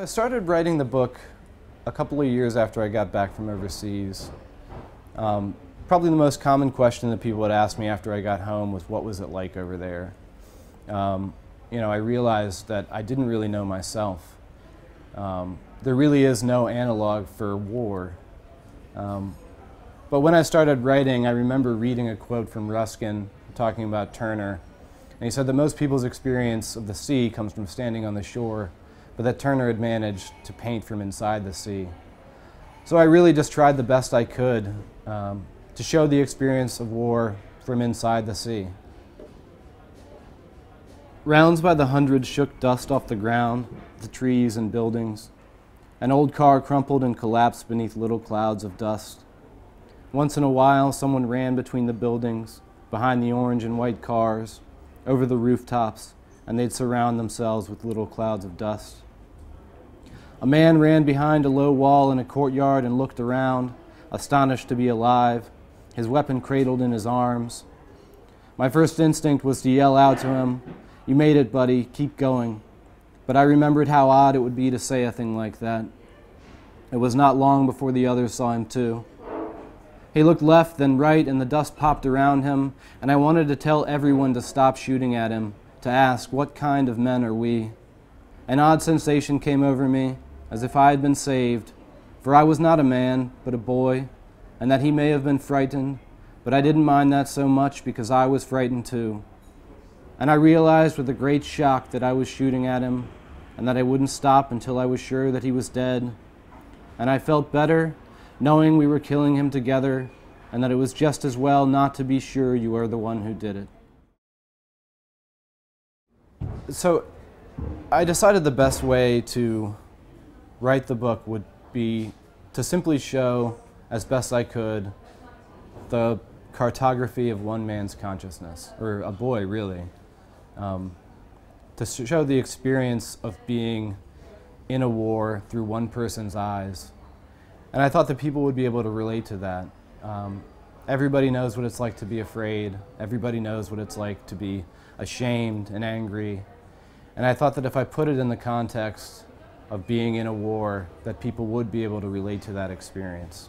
I started writing the book a couple of years after I got back from overseas. Um, probably the most common question that people would ask me after I got home was, what was it like over there? Um, you know, I realized that I didn't really know myself. Um, there really is no analog for war. Um, but when I started writing, I remember reading a quote from Ruskin talking about Turner. And he said that most people's experience of the sea comes from standing on the shore, but that Turner had managed to paint from inside the sea. So I really just tried the best I could um, to show the experience of war from inside the sea. Rounds by the hundred shook dust off the ground, the trees and buildings. An old car crumpled and collapsed beneath little clouds of dust. Once in a while, someone ran between the buildings, behind the orange and white cars, over the rooftops, and they'd surround themselves with little clouds of dust. A man ran behind a low wall in a courtyard and looked around, astonished to be alive, his weapon cradled in his arms. My first instinct was to yell out to him, You made it, buddy, keep going. But I remembered how odd it would be to say a thing like that. It was not long before the others saw him too. He looked left, then right, and the dust popped around him, and I wanted to tell everyone to stop shooting at him, to ask, What kind of men are we? An odd sensation came over me, as if I had been saved, for I was not a man, but a boy, and that he may have been frightened, but I didn't mind that so much because I was frightened too. And I realized with a great shock that I was shooting at him, and that I wouldn't stop until I was sure that he was dead. And I felt better knowing we were killing him together, and that it was just as well not to be sure you are the one who did it. So I decided the best way to write the book would be to simply show, as best I could, the cartography of one man's consciousness, or a boy, really. Um, to show the experience of being in a war through one person's eyes. And I thought that people would be able to relate to that. Um, everybody knows what it's like to be afraid. Everybody knows what it's like to be ashamed and angry. And I thought that if I put it in the context of being in a war, that people would be able to relate to that experience.